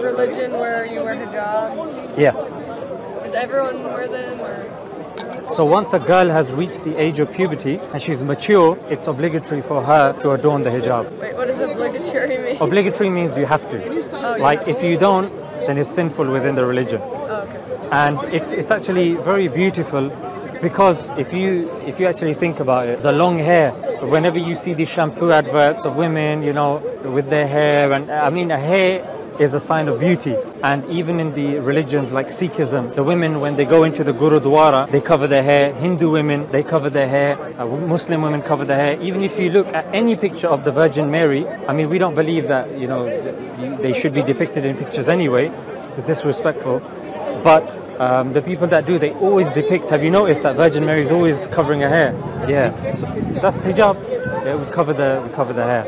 religion where you wear hijab? Yeah. Does everyone wear them or? So once a girl has reached the age of puberty and she's mature, it's obligatory for her to adorn the hijab. Wait, what does obligatory mean? Obligatory means you have to. Oh, yeah. Like if you don't, then it's sinful within the religion. Oh, okay. And it's it's actually very beautiful because if you if you actually think about it, the long hair. Whenever you see these shampoo adverts of women, you know, with their hair, and I mean, a hair is a sign of beauty. And even in the religions like Sikhism, the women when they go into the Gurudwara, they cover their hair. Hindu women they cover their hair. Uh, Muslim women cover their hair. Even if you look at any picture of the Virgin Mary, I mean, we don't believe that you know they should be depicted in pictures anyway. It's disrespectful. But um, the people that do, they always depict. Have you noticed that Virgin Mary is always covering her hair? Yeah, so that's hijab. Yeah, we cover the we cover the hair.